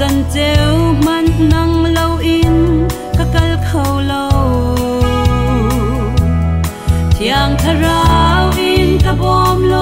จันเจ้วมันนั่งเล่าอินกะกลเขาเล่าเที่ยงทราวอินกะบอมโล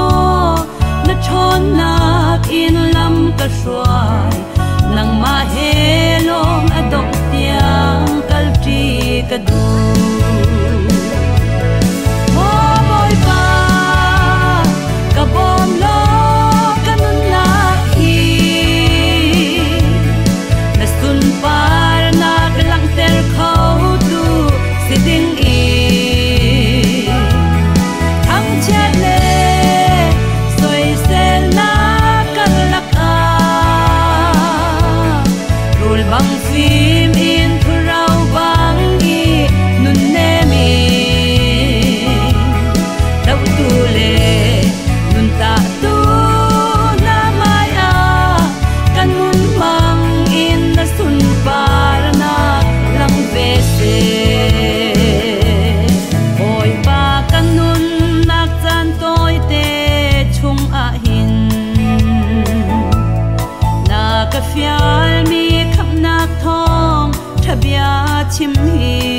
chim hiền.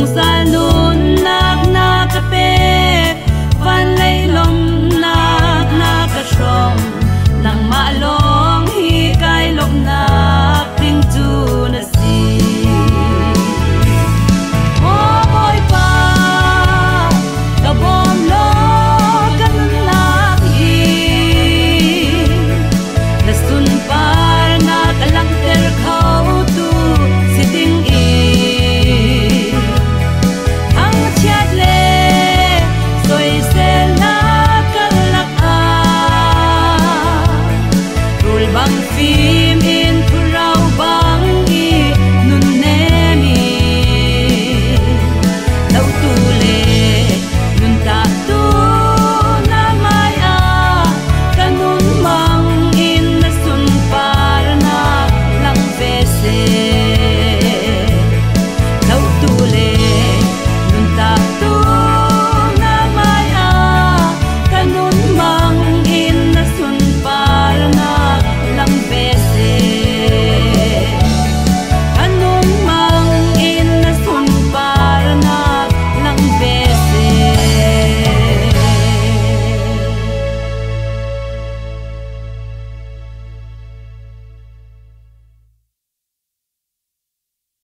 Não a